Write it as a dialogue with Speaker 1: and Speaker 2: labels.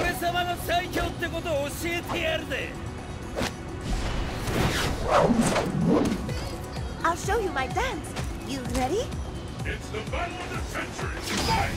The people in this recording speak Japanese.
Speaker 1: 俺様の最強ってことを教えてやるぜ
Speaker 2: I'll show you my dance. You ready?
Speaker 3: It's the battle of the century! Fight!